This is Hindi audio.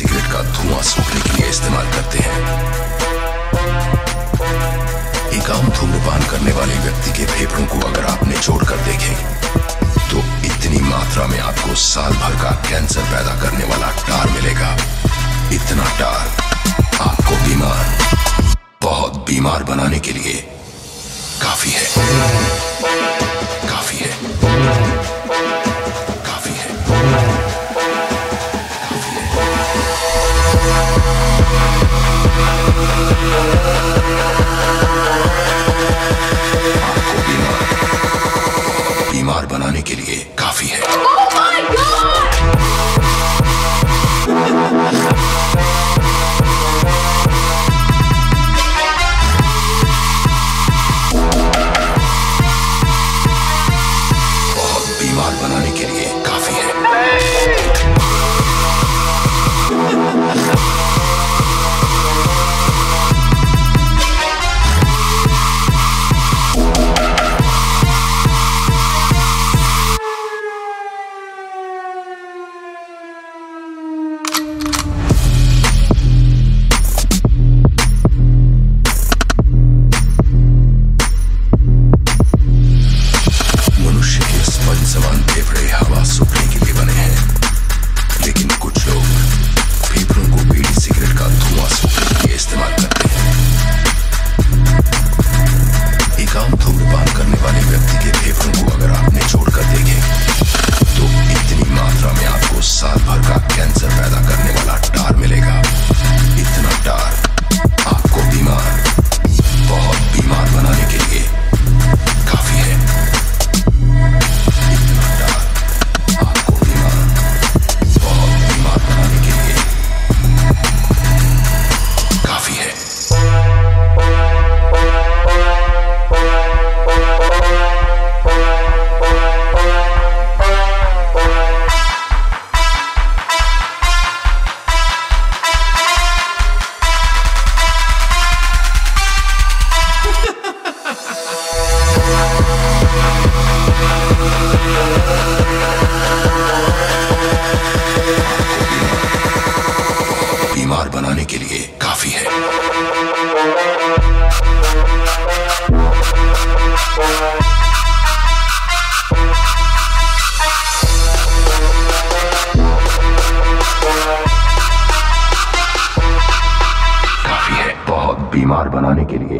सिगरेट का धुआँ सूखने के लिए इस्तेमाल करते हैं। एक आम धूम्रपान करने वाले व्यक्ति के फेफड़ों को अगर आपने जोड़कर देखें तो इतनी मात्रा में आपको साल भर का कैंसर पैदा करने वाला टार मिलेगा। इतना टार आपको बीमार, बहुत बीमार बनाने के लिए काफ़ी है। काफ़ी है। आपको बीमार। बीमार बनाने के लिए काफ़ी है। बहुत बीमार बनाने के लिए काफ़ी है। बीमार बनाने के लिए काफ़ी है। काफ़ी है बहुत बीमार बनाने के लिए।